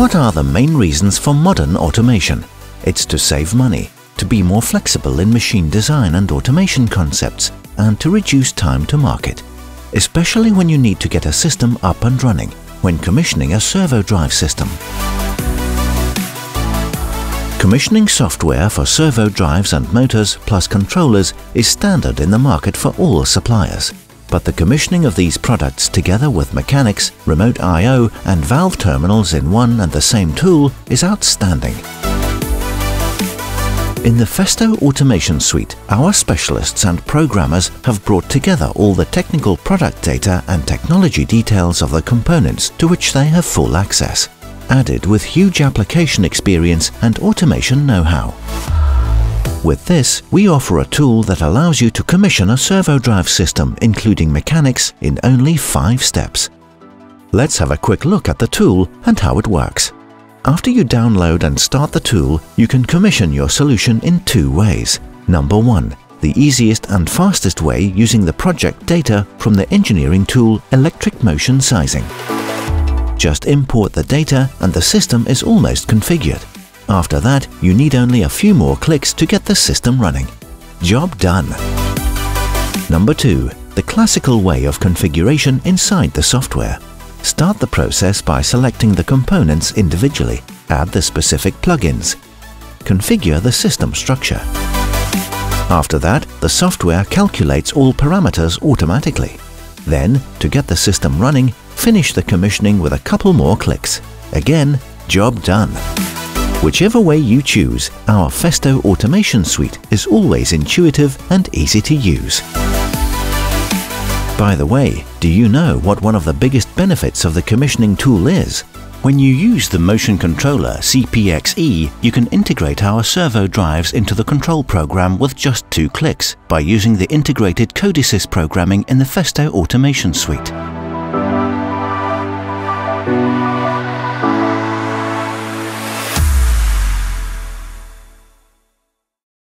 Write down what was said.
What are the main reasons for modern automation? It's to save money, to be more flexible in machine design and automation concepts, and to reduce time to market, especially when you need to get a system up and running when commissioning a servo drive system. Commissioning software for servo drives and motors plus controllers is standard in the market for all suppliers. But the commissioning of these products together with mechanics, remote I.O. and valve terminals in one and the same tool is outstanding. In the Festo Automation Suite, our specialists and programmers have brought together all the technical product data and technology details of the components to which they have full access added with huge application experience and automation know-how. With this, we offer a tool that allows you to commission a servo drive system including mechanics in only five steps. Let's have a quick look at the tool and how it works. After you download and start the tool, you can commission your solution in two ways. Number one, the easiest and fastest way using the project data from the engineering tool Electric Motion Sizing. Just import the data and the system is almost configured. After that, you need only a few more clicks to get the system running. Job done. Number 2. The classical way of configuration inside the software. Start the process by selecting the components individually. Add the specific plugins. Configure the system structure. After that, the software calculates all parameters automatically. Then, to get the system running, finish the commissioning with a couple more clicks. Again, job done. Whichever way you choose, our Festo Automation Suite is always intuitive and easy to use. By the way, do you know what one of the biggest benefits of the commissioning tool is? When you use the motion controller CPXE, you can integrate our servo drives into the control program with just two clicks by using the integrated Codesys programming in the Festo Automation Suite.